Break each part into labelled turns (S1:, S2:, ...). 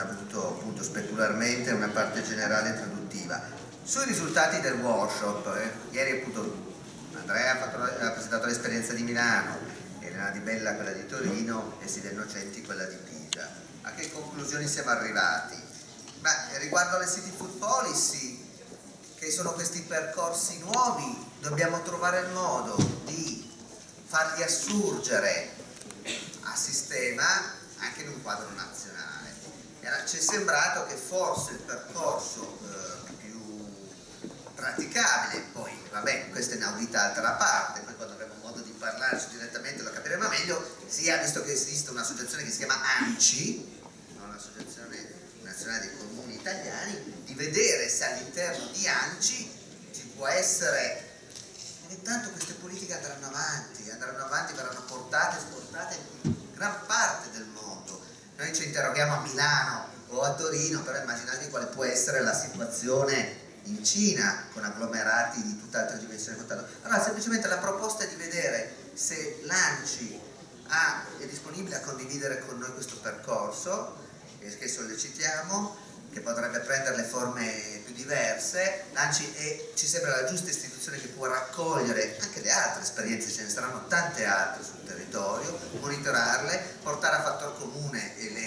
S1: appunto specularmente una parte generale introduttiva. Sui risultati del workshop, eh, ieri appunto Andrea ha, fatto, ha presentato l'esperienza di Milano, Elena Di Bella quella di Torino e Silvia Innocenti quella di Pisa. A che conclusioni siamo arrivati? Beh, riguardo alle city food policy, che sono questi percorsi nuovi, dobbiamo trovare il modo di farli assurgere a sistema anche in un quadro nazionale. Ci è sembrato che forse il percorso eh, più praticabile, poi vabbè, questa è inaudita altra parte, poi quando avremo modo di parlare direttamente lo capiremo meglio, sia visto che esiste un'associazione che si chiama ANCI, l'Associazione Nazionale dei Comuni Italiani, di vedere se all'interno di ANCI ci può essere intanto queste politiche andranno avanti, andranno avanti, verranno portate, esportate in gran parte del mondo. Noi ci interroghiamo a Milano o a Torino, però immaginatevi quale può essere la situazione in Cina con agglomerati di tutt'altra dimensione. Allora semplicemente la proposta è di vedere se l'ANCI è disponibile a condividere con noi questo percorso che sollecitiamo che potrebbe prendere le forme più diverse, l'ANCI è, ci sembra la giusta istituzione che può raccogliere anche le altre esperienze, ce ne saranno tante altre sul territorio, monitorarle, portare a fattor comune le,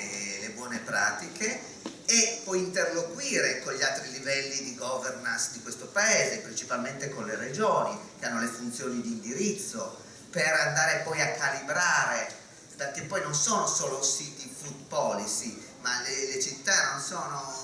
S1: pratiche e poi interloquire con gli altri livelli di governance di questo paese, principalmente con le regioni che hanno le funzioni di indirizzo, per andare poi a calibrare, perché poi non sono solo city food policy, ma le, le città non sono,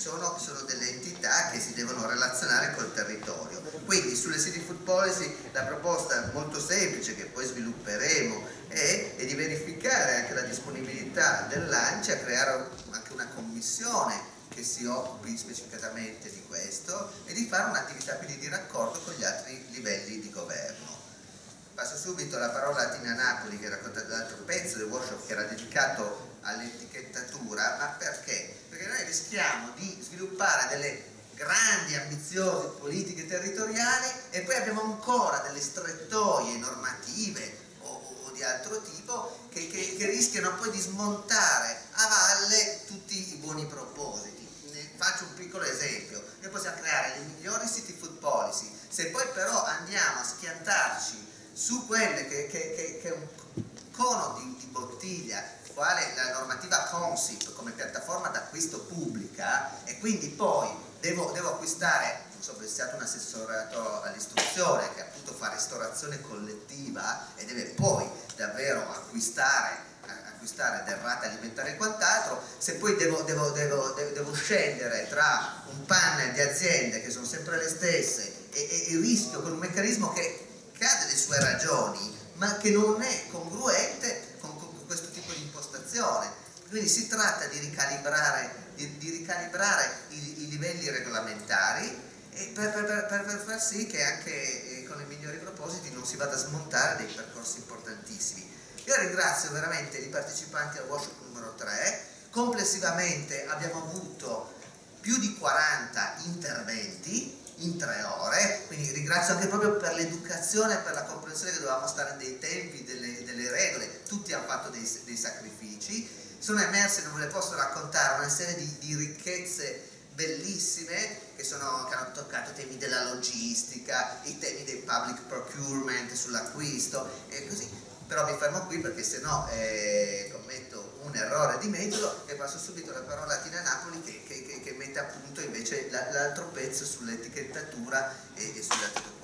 S1: sono, sono, delle entità che si devono relazionare col territorio. Quindi sulle city food policy la proposta molto semplice che poi svilupperemo è, è di verificare anche la disponibilità dell'ANCI a creare anche una commissione che si occupi specificatamente di questo e di fare un'attività quindi di raccordo con gli altri livelli di governo. Passo subito la parola a Tina Napoli che racconta l'altro pezzo del workshop che era dedicato all'etichettatura, ma perché? Perché noi rischiamo di sviluppare delle grandi, ambiziose politiche territoriali e poi abbiamo ancora delle strettoie normative o, o di altro tipo che, che, che, rischiano poi di smontare a valle tutti i buoni propositi. Ne faccio un piccolo esempio, noi possiamo creare le migliori city food policy, se poi però andiamo a schiantarci su quelle che, che è un cono di, di bottiglia quale la normativa Consip come piattaforma d'acquisto pubblica e quindi poi devo, devo acquistare, non so, è stato un assessorato all'istruzione che appunto fa ristorazione collettiva e deve poi davvero acquistare acquistare derrate alimentari e quant'altro, se poi devo, devo, devo, devo, scendere tra un panel di aziende che sono sempre le stesse e, e, e rischio con un meccanismo che, ha delle sue ragioni, ma che non è congruente. Quindi si tratta di ricalibrare, di, di ricalibrare i, i, livelli regolamentari per, per, per, per, far sì che anche eh, con i migliori propositi non si vada a smontare dei percorsi importantissimi. Io ringrazio veramente i partecipanti al workshop numero 3, complessivamente abbiamo avuto più di 40 interventi in tre ore, quindi ringrazio anche proprio per l'educazione e per la comprensione che dovevamo stare dei tempi, delle, delle regole, tutti hanno fatto dei, dei, sacrifici, sono emerse, non ve le posso raccontare, una serie di, di ricchezze bellissime che, sono, che, hanno toccato i temi della logistica, i temi del public procurement sull'acquisto e così, però mi fermo qui perché se no eh, commetto un errore di metodo e passo subito la parola a Tina Napoli che, che, che, mette a punto invece l'altro pezzo sull'etichettatura e, e. Grazie.